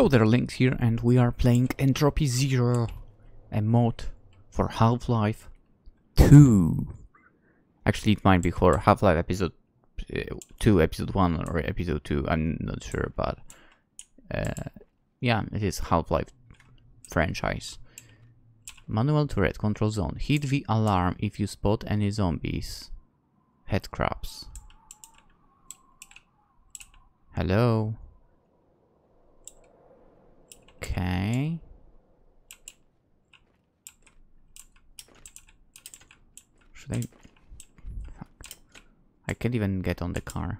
Hello there, Lynx here, and we are playing Entropy Zero, a mod for Half-Life 2. Actually, it might be for Half-Life Episode uh, 2, Episode 1, or Episode 2, I'm not sure, but uh, yeah, it is Half-Life franchise. Manual turret control zone. Hit the alarm if you spot any zombies. Headcrabs. Hello? Okay. Should I... Fuck. I can't even get on the car.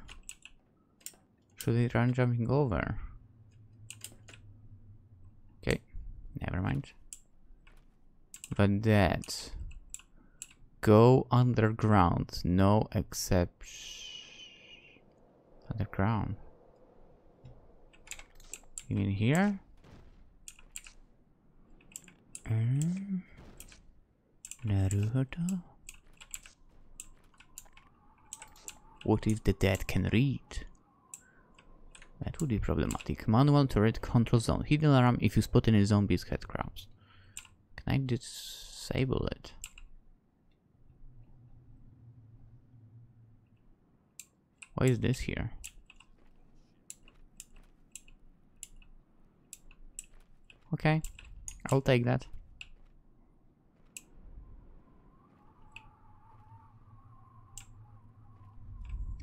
Should I try jumping over? Okay, never mind. But that... Go underground, no exception. Underground. You mean here? Naruto? What if the dead can read? That would be problematic. Manual turret control zone. Hidden alarm if you spot any zombies head crabs. Can I disable it? Why is this here? Okay, I'll take that.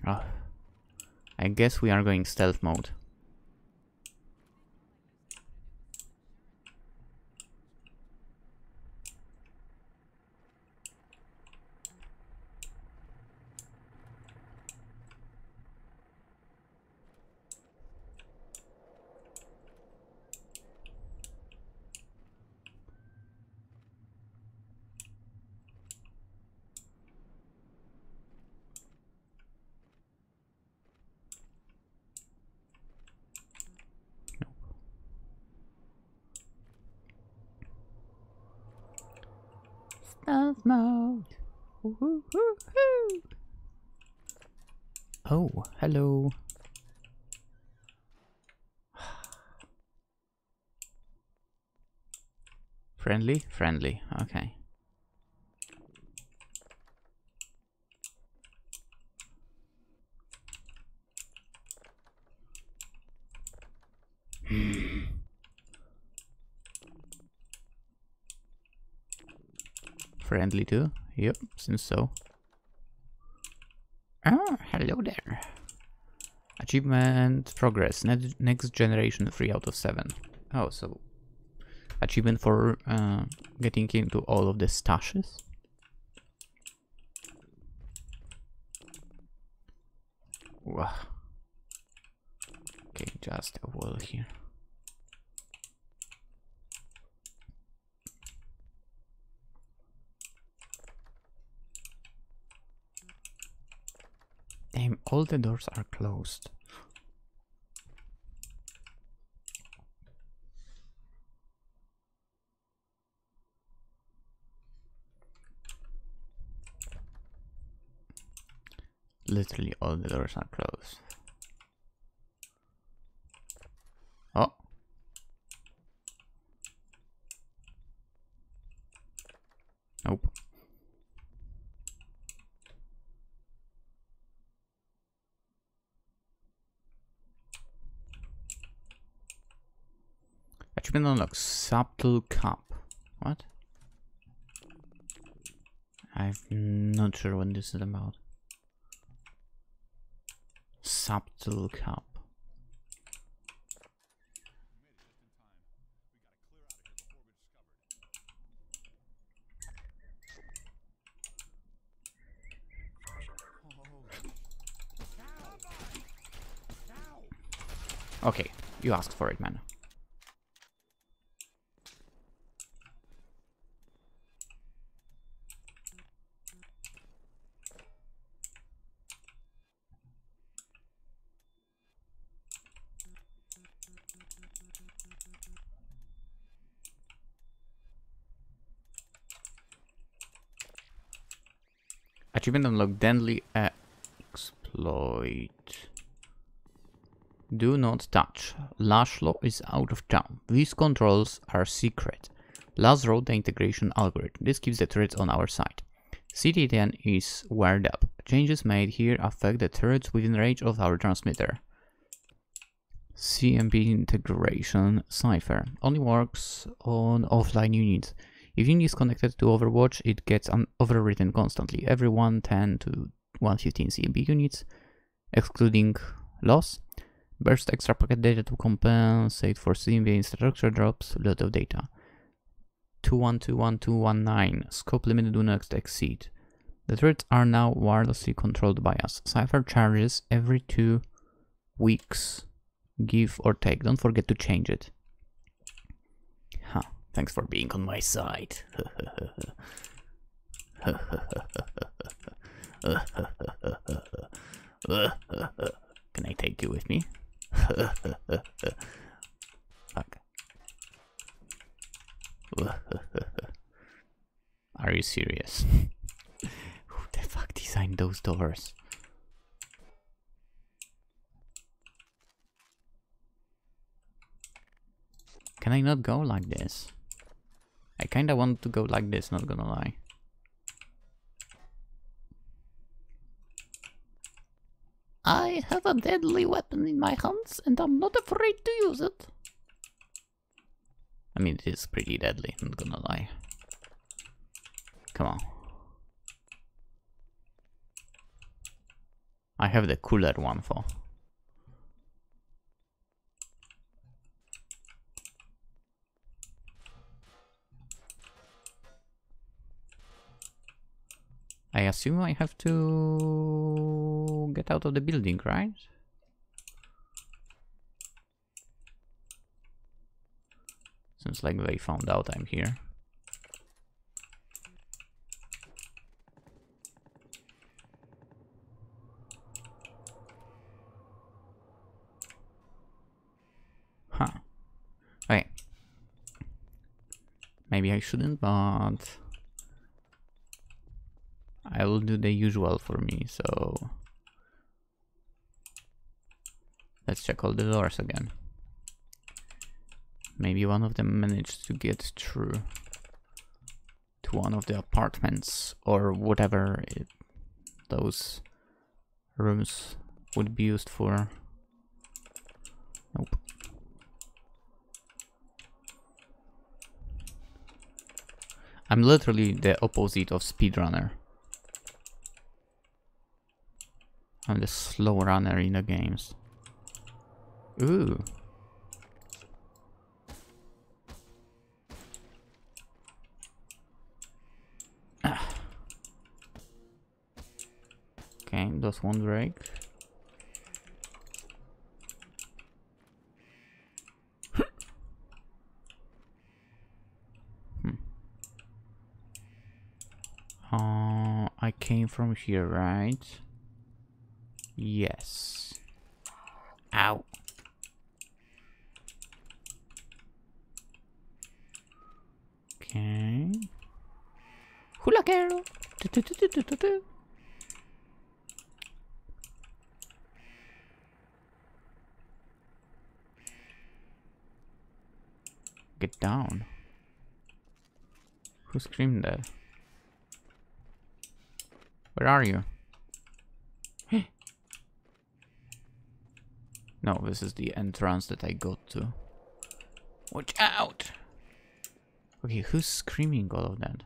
Oh, I guess we are going stealth mode. Mode. Oh, hello. Friendly? Friendly, okay. Friendly too? Yep, seems so. Ah, hello there. Achievement progress. Ne next generation 3 out of 7. Oh, so achievement for uh, getting into all of the stashes. Wow. Okay, just a wall here. Damn, all the doors are closed. Literally all the doors are closed. Oh. Nope. Achievement unlocked. Subtle cup. What? I'm not sure what this is about. Subtle cup. Okay, you asked for it, man. Achievement unlocked deadly exploit. Do not touch. Laszlo is out of town. These controls are secret. Laz wrote the integration algorithm. This keeps the turrets on our side. CT10 is wired up. Changes made here affect the turrets within range of our transmitter. CMP integration cipher only works on offline units. If unit is connected to Overwatch, it gets overwritten constantly. Every 110 to 115 CMB units, excluding loss, burst extra packet data to compensate for CMP structure drops, lot of data. 212119, scope limit do not exceed. The turrets are now wirelessly controlled by us. Cipher charges every two weeks. Give or take. Don't forget to change it. Thanks for being on my side. Can I take you with me? Fuck. Are you serious? Who the fuck designed those doors? Can I not go like this? I kinda want to go like this, not gonna lie. I have a deadly weapon in my hands and I'm not afraid to use it. I mean, it is pretty deadly, not gonna lie. Come on. I have the cooler one for. I assume I have to get out of the building, right? Seems like they found out I'm here. Huh. Okay. Maybe I shouldn't, but... I will do the usual for me, so... Let's check all the doors again. Maybe one of them managed to get through to one of the apartments or whatever it, those rooms would be used for. Nope. I'm literally the opposite of speedrunner. I'm the slow runner in the games. Ooh. Okay, does one break. hmm. Uh, I came from here, right? Yes. Ow. Okay. Hula girl. Do, do, do, Get down. Who screamed that? Where are you? No, this is the entrance that I got to. Watch out! Okay, who's screaming all of that?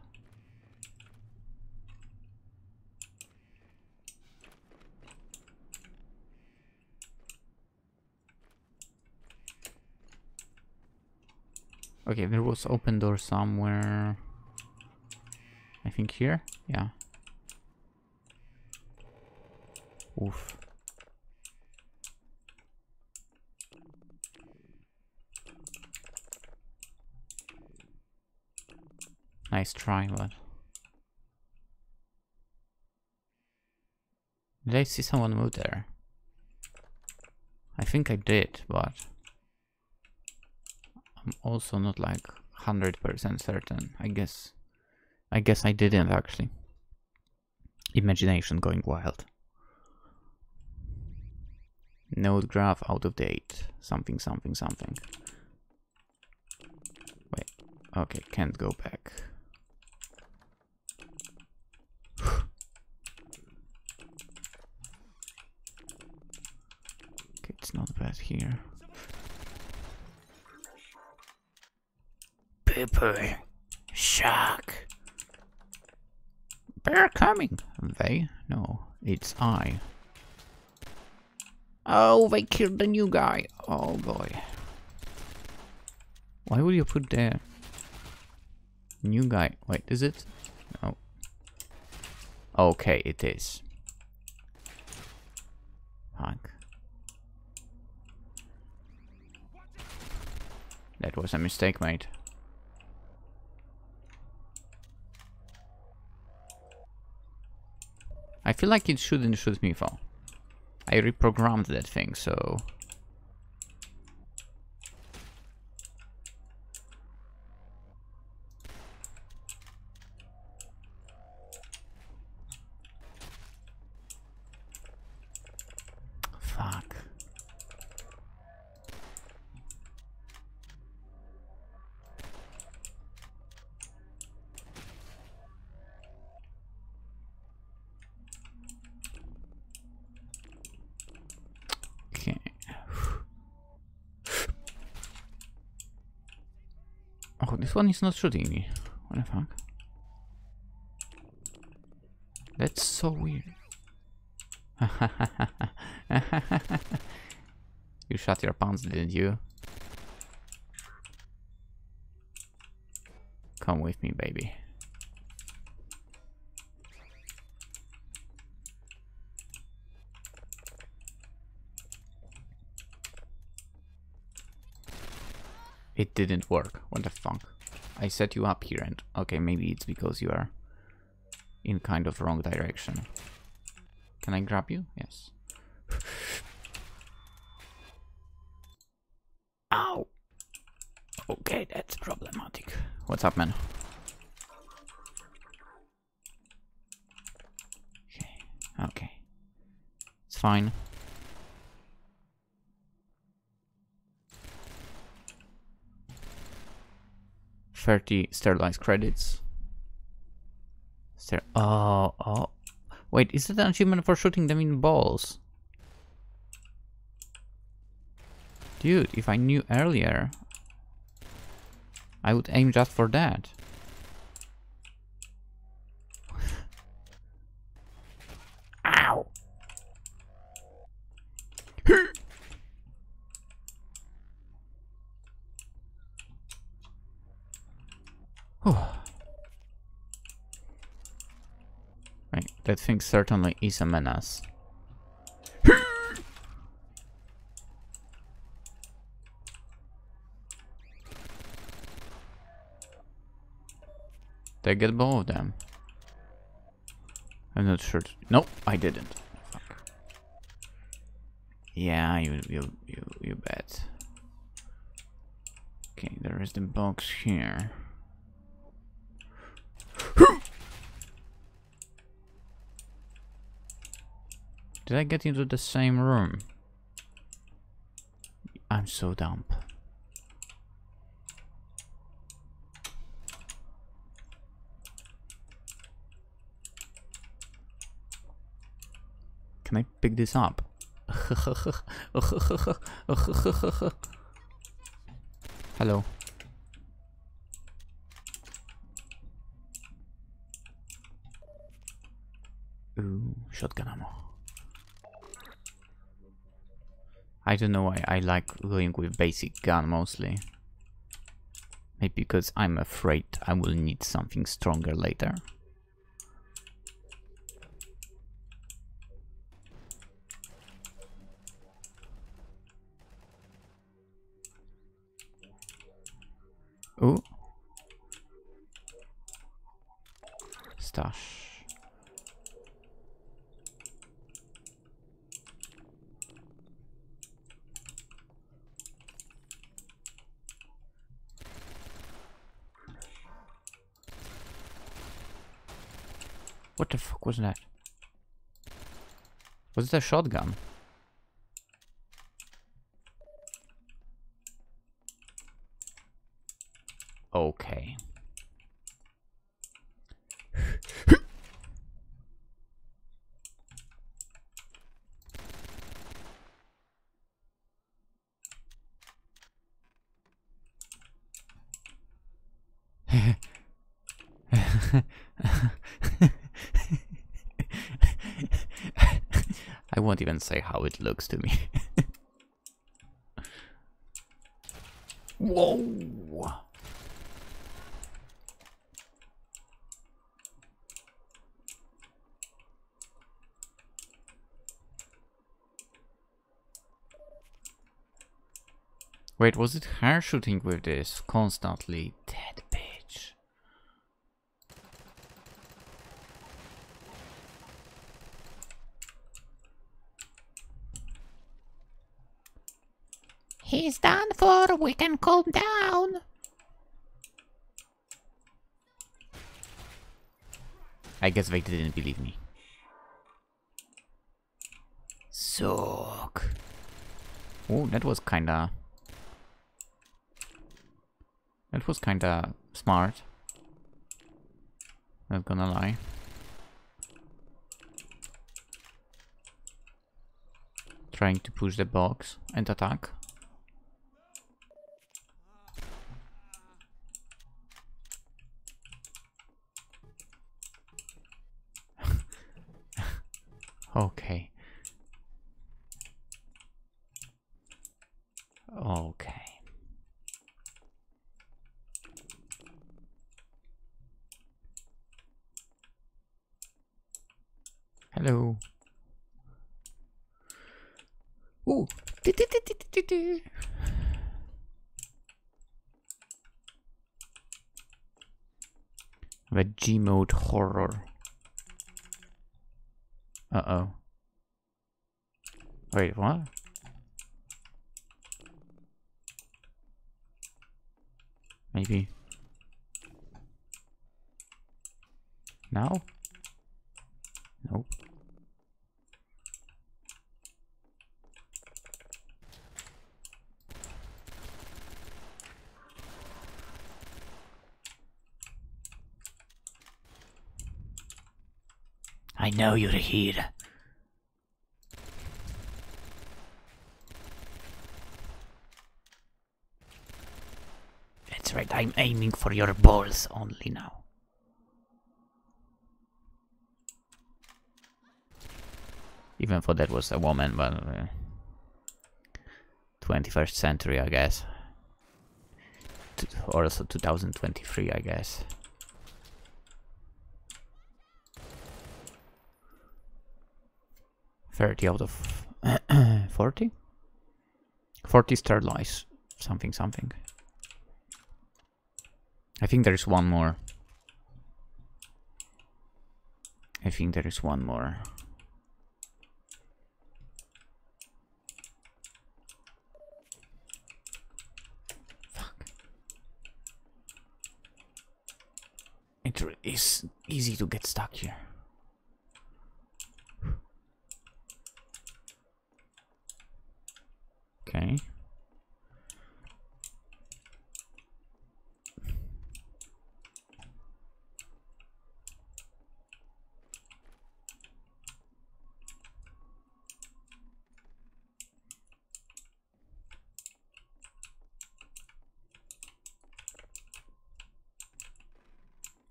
Okay, there was open door somewhere. I think here? Yeah. Oof. Nice try, but... Did I see someone move there? I think I did, but... I'm also not like 100% certain. I guess... I guess I didn't actually. Imagination going wild. Node graph out of date. Something, something, something. Wait. Okay, can't go back. okay, bad here. People. Shark. They're coming. They? No, it's I. Oh, they killed the new guy. Oh boy. Why would you put the new guy? Wait, is it? No. Okay, it is. Fuck. That was a mistake, mate. I feel like it shouldn't shoot me though. I reprogrammed that thing, so... Fuck. Okay. Oh, this one is not shooting me. What the fuck? That's so weird. you shot your pants, didn't you? Come with me, baby. It didn't work. What the fuck? I set you up here and... Okay, maybe it's because you are in kind of wrong direction. Can I grab you? Yes. Ow! Okay, that's problematic. What's up, man? Okay, okay. It's fine. Thirty sterilized credits. Ster oh, oh. Wait, is it an achievement for shooting them in balls? Dude, if I knew earlier, I would aim just for that. Ow! right, that thing certainly is a menace. Did I get both of them? I'm not sure. Nope, I didn't. Fuck. Yeah, you, you, you, you bet. Okay, there is the box here. Did I get into the same room? I'm so dumb. Can I pick this up? Hello. Ooh, shotgun ammo. I don't know why I like going with basic gun mostly. Maybe because I'm afraid I will need something stronger later. Ooh. Stash. What the fuck was that? Was it a shotgun? Okay. Even say how it looks to me. Whoa! Wait, was it her shooting with this constantly? Dead bitch. He's done for. We can calm down. I guess they didn't believe me. Suck. Oh, that was kinda... That was kinda smart. Not gonna lie. Trying to push the box and attack. Okay. Okay. Hello. Ooh. The G mode horror. Uh oh. Wait, what? Maybe. Now? Nope. Know you're here. That's right, I'm aiming for your balls only now. Even though that was a woman, but... Uh, 21st century, I guess. T or also 2023, I guess. Thirty out of forty. Forty sterilize something something. I think there is one more. I think there is one more. Fuck. It is easy to get stuck here. Okay.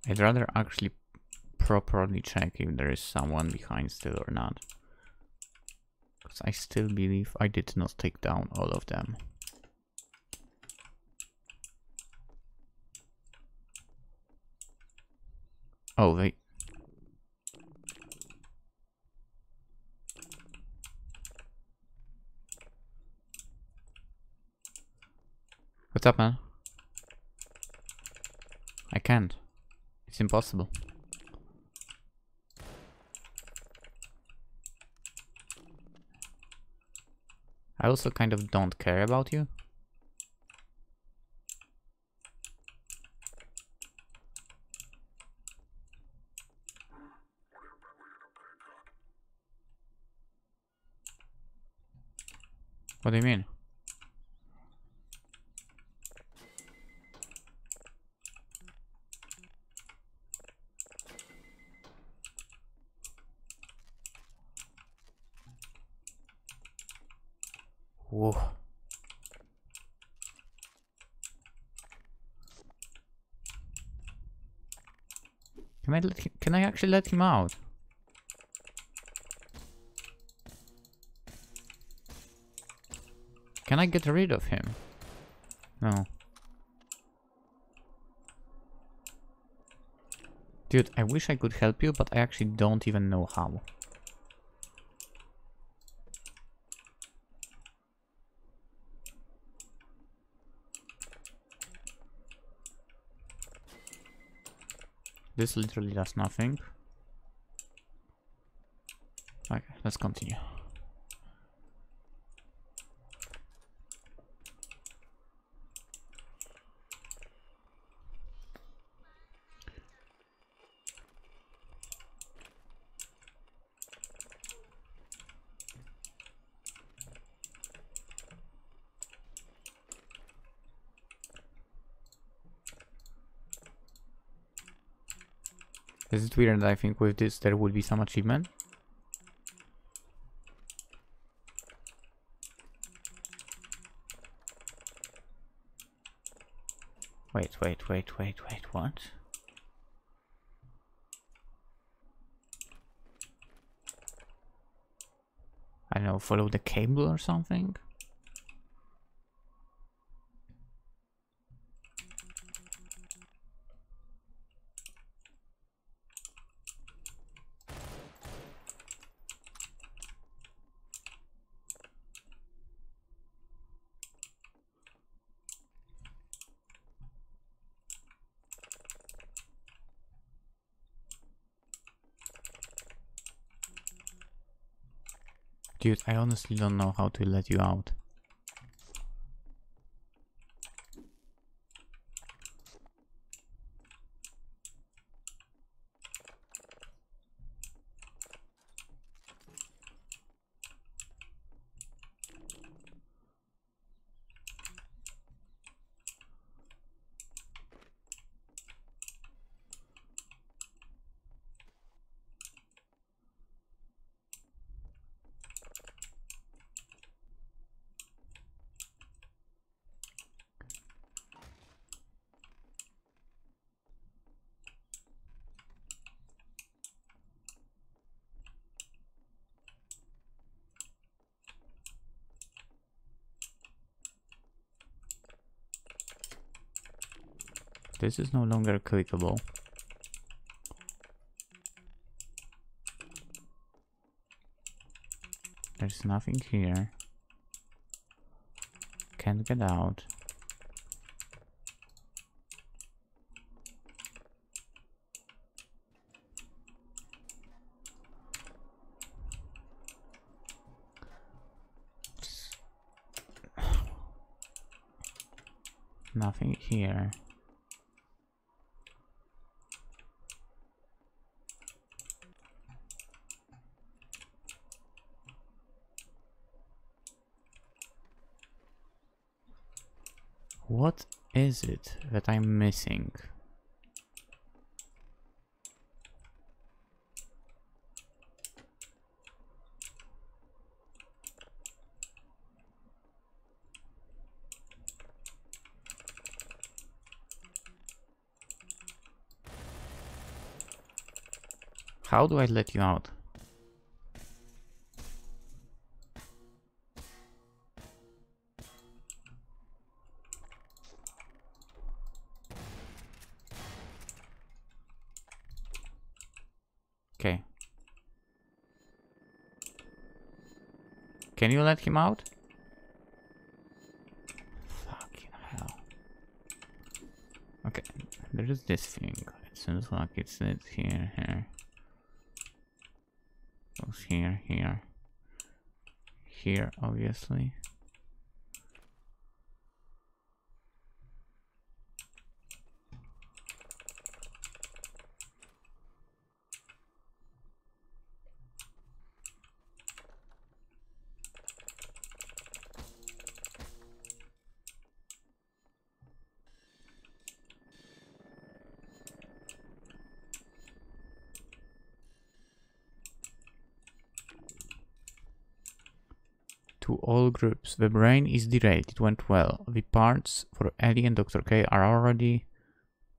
I'd rather actually properly check if there is someone behind still or not. Because I still believe I did not take down all of them. Oh, wait. What's up, man? I can't. It's impossible. I also kind of don't care about you. What do you mean? Whoa. Can I him, can I actually let him out? Can I get rid of him? No. Dude, I wish I could help you, but I actually don't even know how. This literally does nothing. Okay, let's continue. Is it that I think with this there would be some achievement? Wait, wait, wait, wait, wait, what? I don't know, follow the cable or something? Dude, I honestly don't know how to let you out. This is no longer clickable. There's nothing here. Can't get out. Nothing here. What is it that I'm missing? How do I let you out? Can you let him out? Fucking hell. Okay, there is this thing. It seems like it's it here, here. Goes here, here. Here, obviously. To all groups. The brain is derailed. It went well. The parts for Eddie and Dr. K are already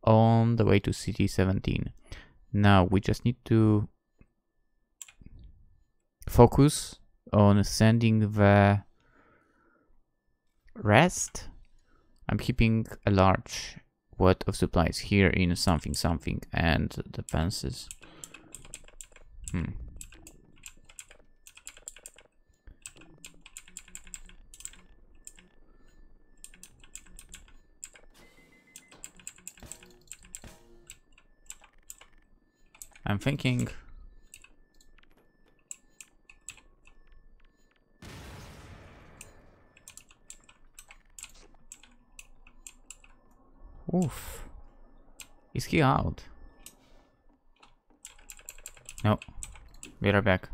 on the way to City 17. Now we just need to focus on sending the rest. I'm keeping a large wad of supplies here in something something and the fences. Hmm. I'm thinking Oof. Is he out? No. We are back.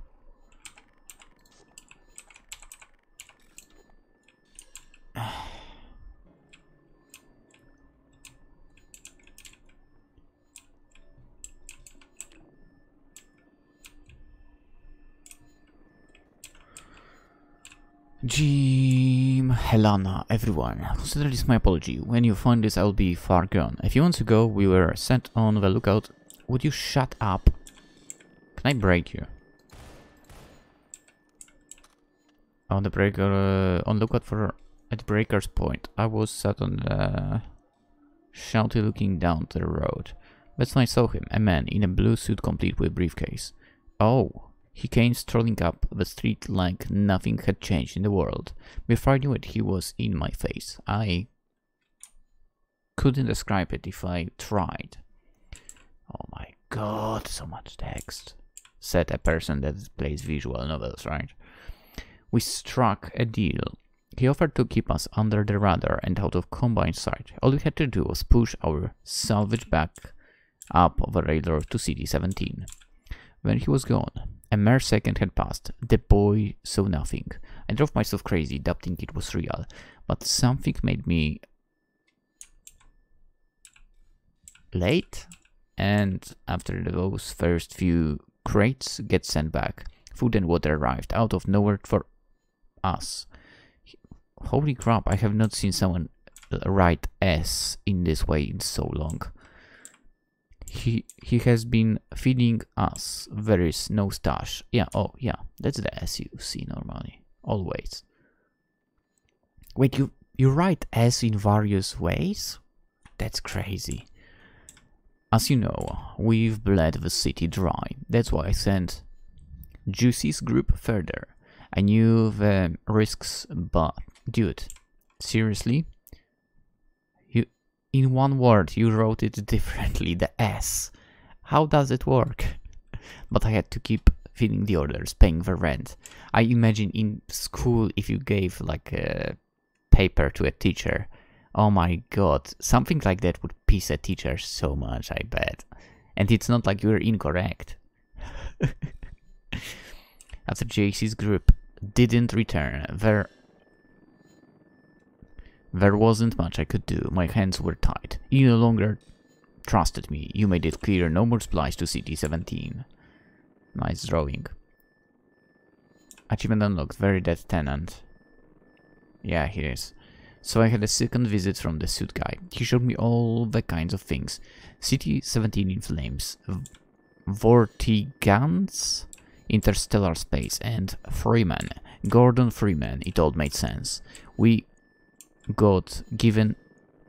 Jim, Helena, everyone, consider this my apology. When you find this, I'll be far gone. A few months ago, we were sent on the lookout. Would you shut up? Can I break you? On the breaker, uh, on lookout for at breaker's point. I was sat on the shelter looking down the road. That's when I saw him, a man in a blue suit complete with briefcase. Oh, he came strolling up the street like nothing had changed in the world. Before I knew it, he was in my face. I couldn't describe it if I tried. Oh my god, so much text. Said a person that plays visual novels, right? We struck a deal. He offered to keep us under the radar and out of Combine sight. All we had to do was push our salvage back up the railroad to City 17. When he was gone, a mere second had passed. The boy saw nothing. I drove myself crazy, doubting it was real, but something made me late. And after those first few crates get sent back, food and water arrived out of nowhere for us. Holy crap, I have not seen someone write S in this way in so long. He he has been feeding us. Is no stash. Yeah, oh yeah, that's the S you see normally. Always. Wait, you you write S in various ways? That's crazy. As you know, we've bled the city dry. That's why I sent Juicy's group further. I knew the risks, but dude, seriously? In one word you wrote it differently, the S. How does it work? but I had to keep filling the orders, paying the rent. I imagine in school if you gave like a paper to a teacher, oh my god, something like that would piss a teacher so much, I bet. And it's not like you're incorrect. After JC's group didn't return, there there wasn't much I could do, my hands were tied. You no longer trusted me, you made it clear no more supplies to CT-17. Nice drawing. Achievement unlocked, very dead tenant. Yeah, here is. So I had a second visit from the suit guy. He showed me all the kinds of things. CT-17 in flames, Vortigaunt's, interstellar space, and Freeman. Gordon Freeman, it all made sense. We got given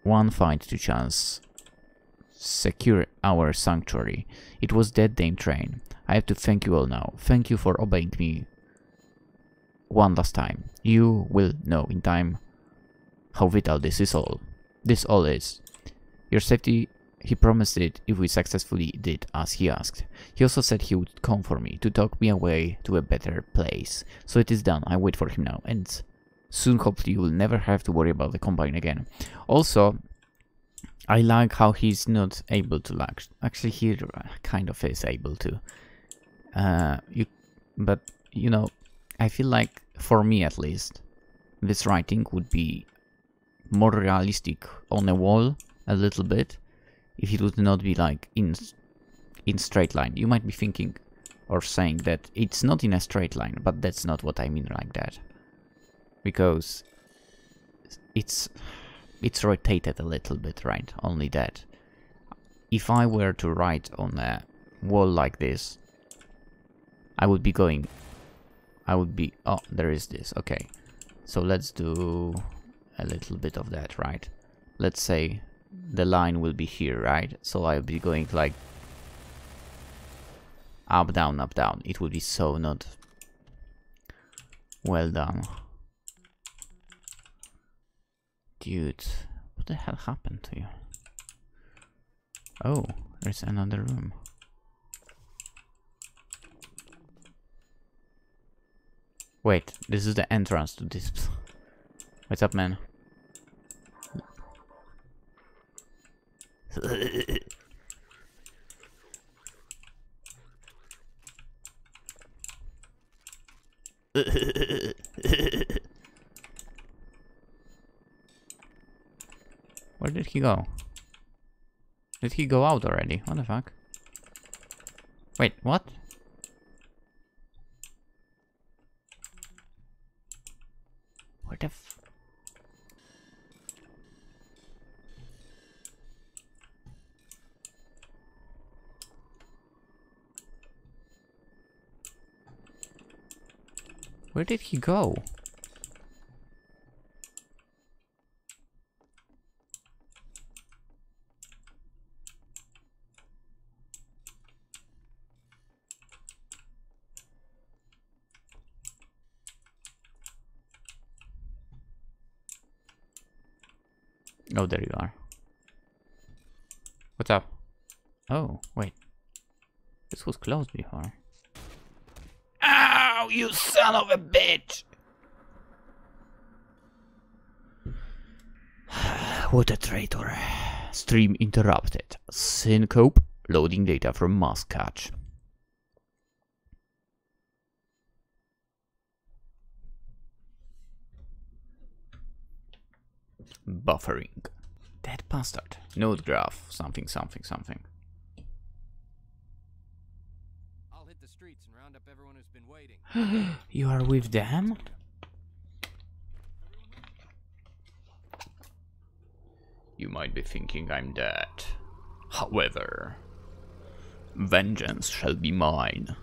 one fight to chance secure our sanctuary. It was that damn train. I have to thank you all now. Thank you for obeying me one last time. You will know in time how vital this is all. This all is. Your safety, he promised it if we successfully did as he asked. He also said he would come for me to talk me away to a better place. So it is done. I wait for him now. And soon hopefully you will never have to worry about the combine again. Also, I like how he's not able to lag. Actually, he kind of is able to. Uh, you, but you know, I feel like for me at least, this writing would be more realistic on a wall a little bit if it would not be like in in straight line. You might be thinking or saying that it's not in a straight line, but that's not what I mean like that. Because it's it's rotated a little bit, right? Only that. If I were to write on a wall like this, I would be going. I would be. Oh, there is this. Okay, so let's do a little bit of that, right? Let's say the line will be here, right? So I'll be going like up, down, up, down. It would be so not well done. Dude, what the hell happened to you? Oh, there's another room. Wait, this is the entrance to this. What's up, man? Where did he go? Did he go out already? What the fuck? Wait, what? Where the f- Where did he go? Oh, there you are. What's up? Oh, wait. This was closed before. Ow, you son of a bitch! What a traitor. Stream interrupted. Syncope. Loading data from Muscatch. Buffering. That bastard. Node graph. Something, something, something. I'll hit the streets and round up everyone who's been waiting. you are with them? You might be thinking I'm dead. However, vengeance shall be mine.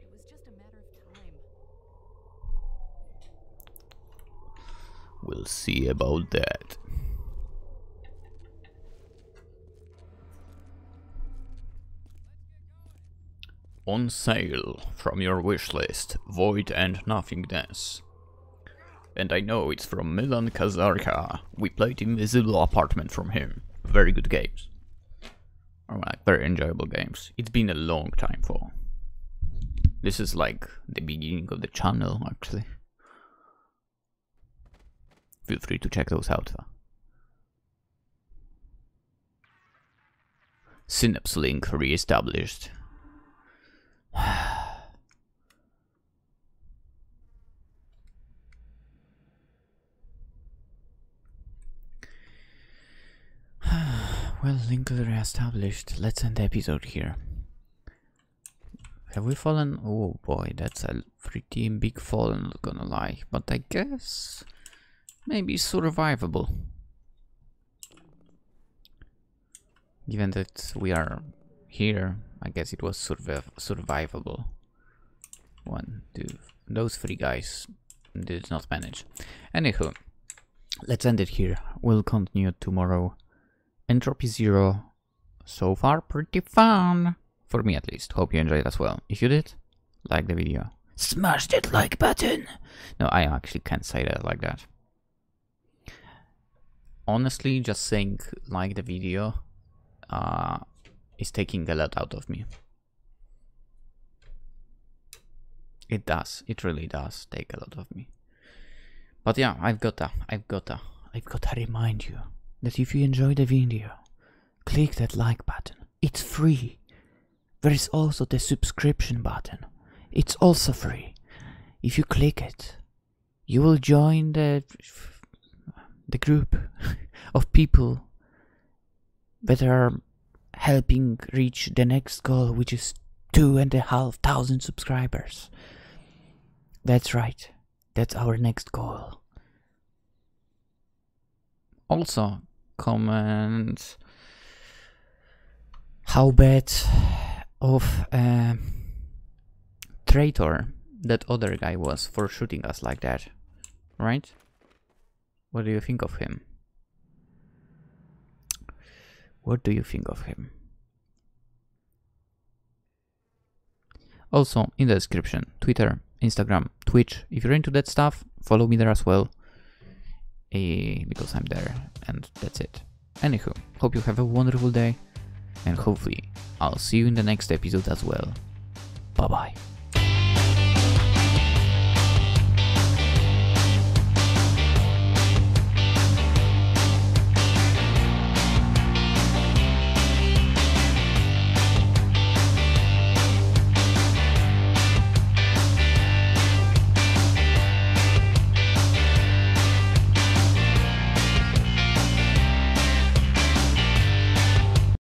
It was just a matter of time. We'll see about that. On sale from your wish list, Void and Nothingness. And I know it's from Milan Kazarka. We played Invisible Apartment from him. Very good games. Alright, very enjoyable games. It's been a long time for. This is like the beginning of the channel, actually. Feel free to check those out. Synapse link re-established. well, link re-established. Let's end the episode here. Have we fallen? Oh boy, that's a pretty big fall, I'm not gonna lie. But I guess maybe survivable. Given that we are here, I guess it was surviv survivable. One, two, those three guys did not manage. Anywho, let's end it here. We'll continue tomorrow. Entropy Zero, so far pretty fun. For me at least. Hope you enjoyed as well. If you did, like the video. Smash that like button! No, I actually can't say that like that. Honestly, just saying like the video uh, is taking a lot out of me. It does. It really does take a lot of me. But yeah, I've gotta, I've gotta, I've gotta remind you that if you enjoy the video, click that like button. It's free. There is also the subscription button. It's also free. If you click it, you will join the the group of people that are helping reach the next goal, which is two and a half thousand subscribers. That's right. That's our next goal. Also, comment how bad of a traitor that other guy was for shooting us like that, right? What do you think of him? What do you think of him? Also, in the description, Twitter, Instagram, Twitch. If you're into that stuff, follow me there as well. Eh, because I'm there, and that's it. Anywho, hope you have a wonderful day, and hopefully, I'll see you in the next episode as well. Bye bye.